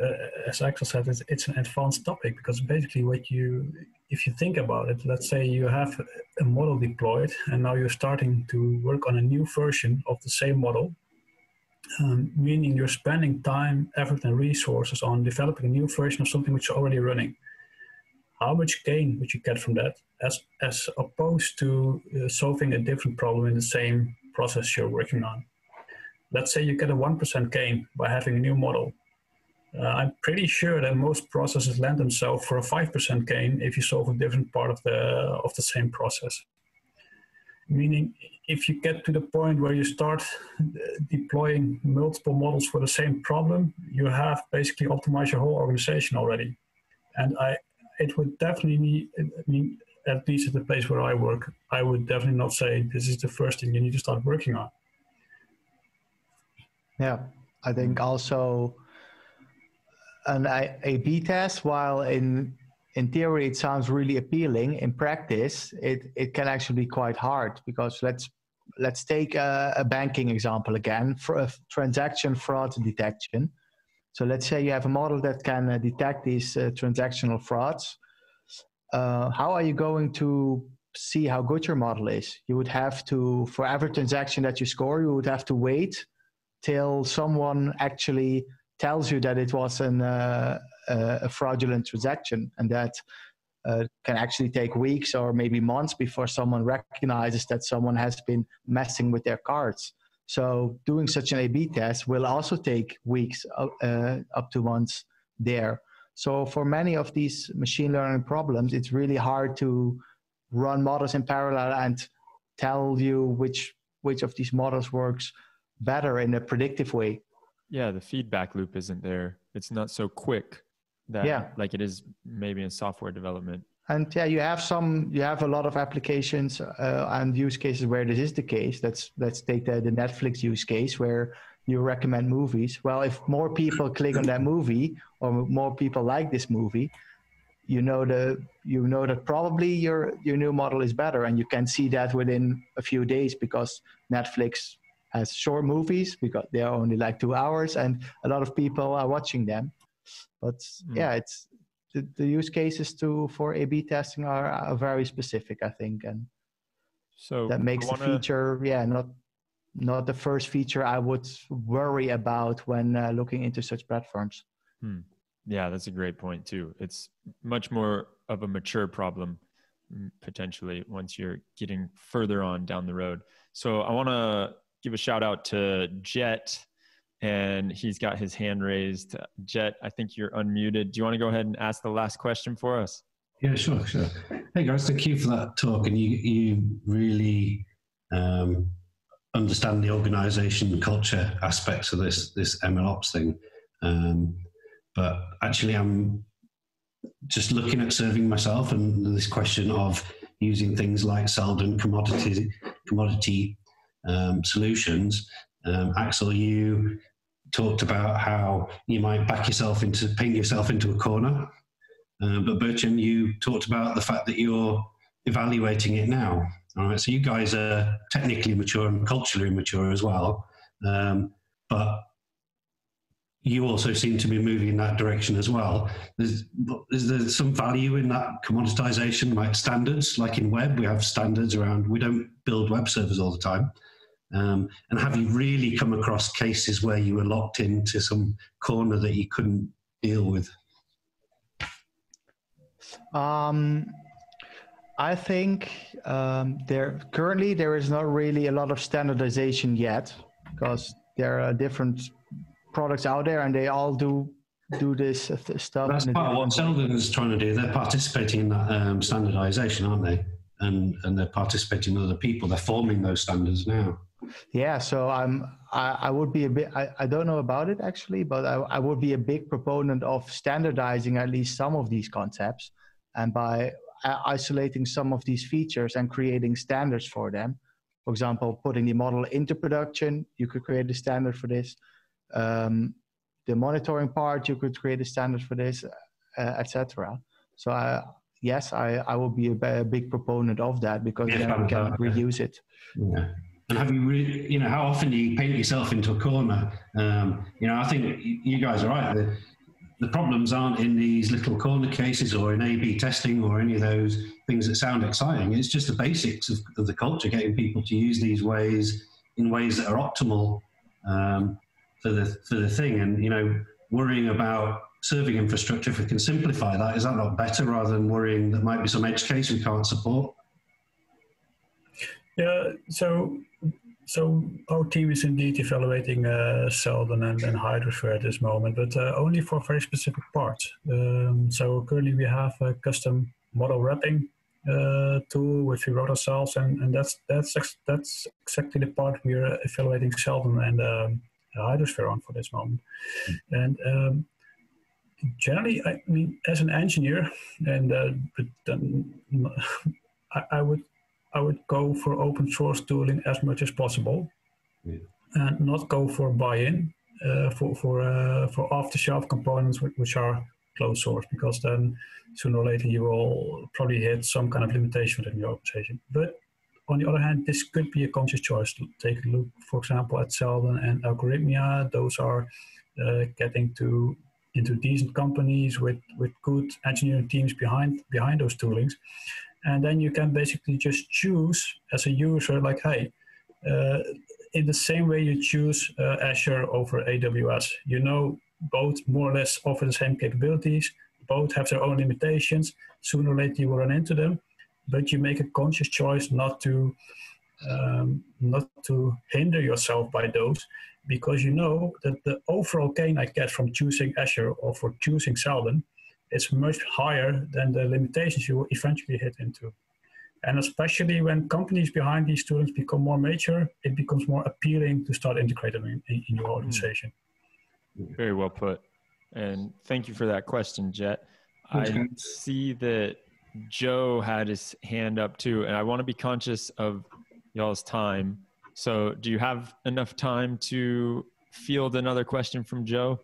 uh, as Axel said, it's, it's an advanced topic because basically, what you, if you think about it, let's say you have a model deployed and now you're starting to work on a new version of the same model, um, meaning you're spending time, effort, and resources on developing a new version of something which is already running. How much gain would you get from that as, as opposed to uh, solving a different problem in the same process you're working on? Let's say you get a 1% gain by having a new model. Uh, I'm pretty sure that most processes lend themselves for a 5% gain if you solve a different part of the, of the same process. Meaning, if you get to the point where you start uh, deploying multiple models for the same problem, you have basically optimized your whole organization already. And I, it would definitely, I mean, at least at the place where I work, I would definitely not say this is the first thing you need to start working on. Yeah, I think also an A/B test, while in in theory it sounds really appealing, in practice it it can actually be quite hard because let's let's take a, a banking example again for a transaction fraud detection. So let's say you have a model that can uh, detect these uh, transactional frauds. Uh, how are you going to see how good your model is? You would have to, for every transaction that you score, you would have to wait till someone actually tells you that it was an, uh, a fraudulent transaction and that uh, can actually take weeks or maybe months before someone recognizes that someone has been messing with their cards. So doing such an A/B test will also take weeks, uh, uh, up to months there. So for many of these machine learning problems, it's really hard to run models in parallel and tell you which which of these models works better in a predictive way. Yeah, the feedback loop isn't there. It's not so quick that yeah. like it is maybe in software development and yeah you have some you have a lot of applications uh, and use cases where this is the case let's let's take the, the netflix use case where you recommend movies well if more people click on that movie or more people like this movie you know the you know that probably your your new model is better and you can see that within a few days because netflix has short movies because they are only like two hours and a lot of people are watching them but mm. yeah it's the, the use cases to for A/B testing are, are very specific, I think, and so that makes wanna... the feature, yeah, not not the first feature I would worry about when uh, looking into such platforms. Hmm. Yeah, that's a great point too. It's much more of a mature problem mm, potentially once you're getting further on down the road. So I want to give a shout out to Jet and he's got his hand raised. Jet, I think you're unmuted. Do you want to go ahead and ask the last question for us? Yeah, sure, sure. Hey guys, thank you for that talk, and you you really um, understand the organisation culture aspects of this this MLOps thing. Um, but actually, I'm just looking at serving myself and this question of using things like Seldon commodity commodity um, solutions. Um, Axel, you talked about how you might back yourself into paint yourself into a corner. Uh, but Bertjan, you talked about the fact that you're evaluating it now. All right, so you guys are technically mature and culturally mature as well, um, but you also seem to be moving in that direction as well. Is, is there some value in that commoditization, like standards? Like in web, we have standards around. We don't build web servers all the time. Um, and have you really come across cases where you were locked into some corner that you couldn't deal with? Um, I think um, there currently there is not really a lot of standardization yet because there are different products out there and they all do do this stuff. That's part of what Seldon is trying to do. They're participating in that um, standardization, aren't they? And and they're participating in other people. They're forming those standards now. Yeah, so I'm I, I would be a bit I, I don't know about it actually, but I, I would be a big proponent of standardizing at least some of these concepts and by isolating some of these features and creating standards for them. For example, putting the model into production, you could create a standard for this. Um, the monitoring part, you could create a standard for this, uh, etc. So I, yes, I, I will be a, a big proponent of that because Yeah, then we can reuse it. Yeah. And have you really, you know, how often do you paint yourself into a corner? Um, you know, I think you guys are right. The, the problems aren't in these little corner cases or in A/B testing or any of those things that sound exciting. It's just the basics of, of the culture, getting people to use these ways in ways that are optimal um, for the for the thing. And you know, worrying about serving infrastructure, if we can simplify that, is that not better rather than worrying that might be some edge case we can't support? Yeah, so so our team is indeed evaluating uh, Seldon and, and Hydrosphere at this moment, but uh, only for very specific parts. Um, so currently we have a custom model wrapping uh, tool which we wrote ourselves, and, and that's that's ex- that's exactly the part we're evaluating Seldon and um, Hydrosphere on for this moment. And um, generally, I mean, as an engineer, and uh, but then, [LAUGHS] I, I would I would go for open source tooling as much as possible, Yeah. and not go for buy-in uh, for for uh, for off-the-shelf components which, are closed source, because then sooner or later you will probably hit some kind of limitation within your organization. But on the other hand, this could be a conscious choice to take a look, for example, at Seldon and Algorithmia. Those are uh, getting to into decent companies with with good engineering teams behind behind those toolings and then you can basically just choose as a user like hey uh, in the same way you choose uh, azure over aws you know both more or less offer the same capabilities both have their own limitations. Sooner or later you will run into them but you make a conscious choice not to um, not to hinder yourself by those because you know that the overall gain i get from choosing azure or for choosing Seldon is much higher than the limitations you will eventually hit into. And especially when companies behind these students become more mature, it becomes more appealing to start integrating them in, in your organization. Very well put. And thank you for that question, Jet. I see that Joe had his hand up too, and I want to be conscious of y'all's time. So, do you have enough time to field another question from Joe?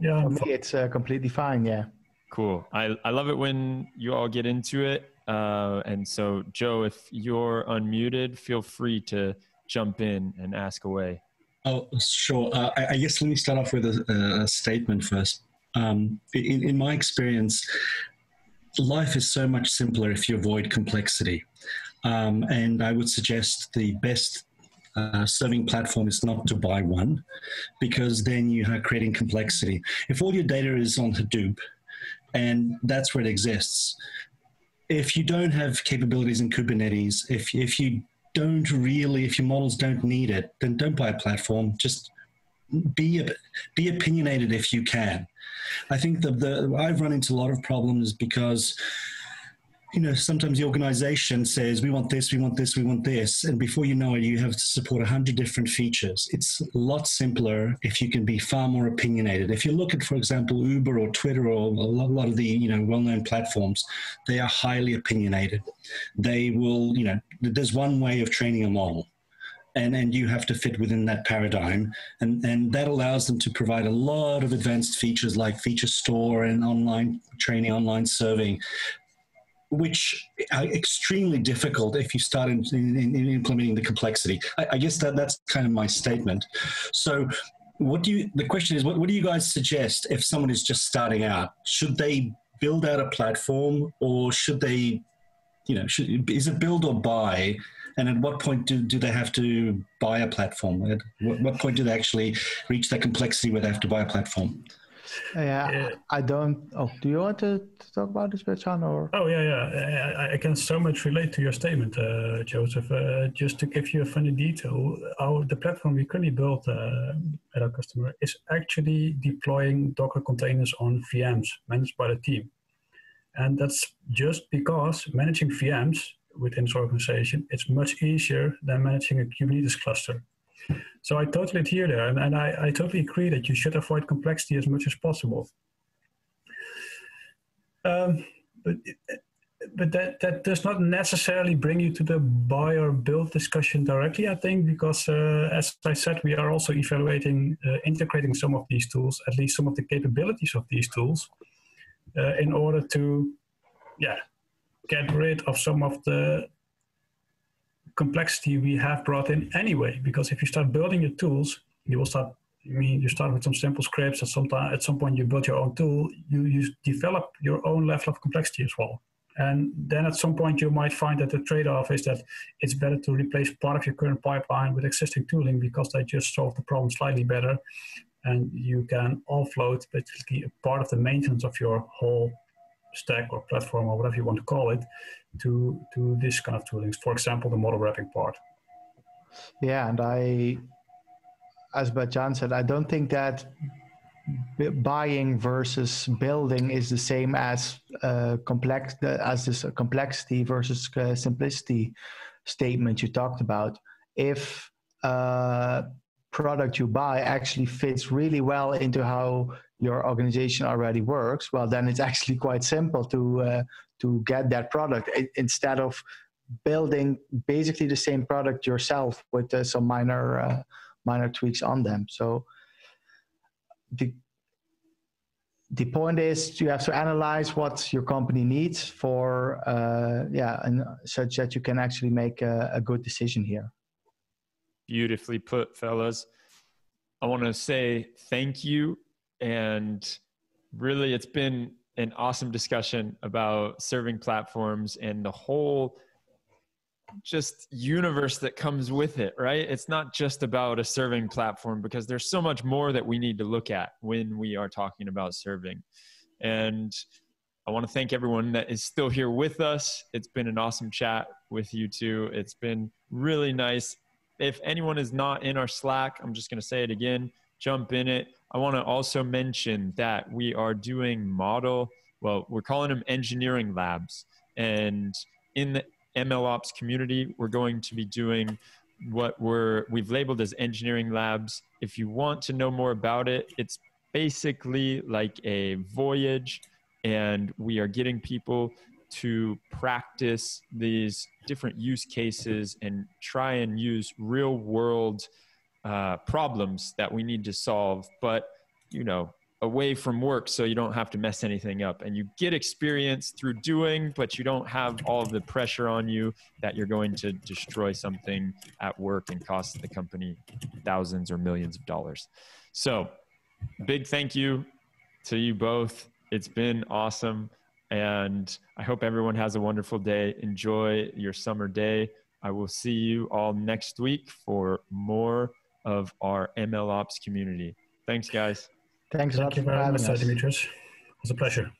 Yeah, For me, it's uh, completely fine. Yeah. Cool. I, I love it when you all get into it. Uh, and so, Joe, if you're unmuted, feel free to jump in and ask away. Oh, sure. Uh, I, I guess let me start off with a, a statement first. Um, in, in my experience, life is so much simpler if you avoid complexity. Um, and I would suggest the best uh, serving platform is not to buy one because then you are creating complexity. If all your data is on Hadoop and that's where it exists, if you don't have capabilities in Kubernetes, if, if you don't really, if your models don't need it, then don't buy a platform. Just be be opinionated if you can. I think the, the I've run into a lot of problems because you know sometimes the organization says we want this, we want this, we want this, and before you know it, you have to support a hundred different features. It's a lot simpler if you can be far more opinionated. If you look at, for example, Uber or Twitter or a lot of the you know well-known platforms, they are highly opinionated. They will you know there's one way of training a model and and you have to fit within that paradigm and and that allows them to provide a lot of advanced features like feature store and online training online serving which are extremely difficult if you start in, in, in implementing the complexity I, I guess that that's kind of my statement so what do you the question is what, what do you guys suggest if someone is just starting out should they build out a platform or should they you know should, is it build or buy and at what point do, do they have to buy a platform? At what, what point do they actually reach that complexity where they have to buy a platform? Yeah, Yeah. I don't. Oh, do you want to, to talk about this, Bertjan? Or Oh yeah, yeah. I, I can so much relate to your statement, uh, Joseph. Uh, just to give you a funny detail, our the platform we currently built uh, at our customer is actually deploying Docker containers on VMs managed by the team, and that's just because managing VMs within this organization it's much easier than managing a Kubernetes cluster. So I totally adhere there, and, and I, I totally agree that you should avoid complexity as much as possible. Um, but but that, that does not necessarily bring you to the buy or build discussion directly, I think, because uh, as I said, we are also evaluating uh, integrating some of these tools, at least some of the capabilities of these tools, uh, in order to, yeah, get rid of some of the complexity we have brought in anyway. Because if you start building your tools, you will start. I mean, you start with some simple scripts. At some time, at some point, you build your own tool. You you develop your own level of complexity as well. And then at some point, you might find that the trade-off is that it's better to replace part of your current pipeline with existing tooling because they just solve the problem slightly better, and you can offload basically a part of the maintenance of your whole stack or platform or whatever you want to call it to to this kind of toolings. For example, the model wrapping part. Yeah, and I, as Bertjan said, I don't think that buying versus building is the same as uh, complex as this complexity versus uh, simplicity statement you talked about. If uh, product you buy actually fits really well into how your organization already works, well, then it's actually quite simple to uh, to get that product. Instead of building basically the same product yourself with uh, some minor uh, minor tweaks on them. So the the point is you have to analyze what your company needs for uh, yeah and such that you can actually make a, a good decision here. Beautifully put fellas. I want to say thank you and really it's been an awesome discussion about serving platforms and the whole just universe that comes with it, right? It's not just about a serving platform because there's so much more that we need to look at when we are talking about serving. And I want to thank everyone that is still here with us. It's been an awesome chat with you two. It's been really nice. If anyone is not in our Slack, I'm just going to say it again jump in it. I want to also mention that we are doing model, well, we're calling them engineering labs. And in the MLOps community, we're going to be doing what we're we've labeled as engineering labs. If you want to know more about it, it's basically like a voyage and we are getting people to practice these different use cases and try and use real world uh, problems that we need to solve but you know away from work so you don't have to mess anything up. And you get experience through doing but you don't have all the pressure on you that you're going to destroy something at work and cost the company thousands or millions of dollars. So big thank you to you both. It's been awesome and i hope everyone has a wonderful day. Enjoy your summer day. I will see you all next week for more of our ML Ops community thanks guys Thanks Thank you very much, Dimitris. It was a pleasure.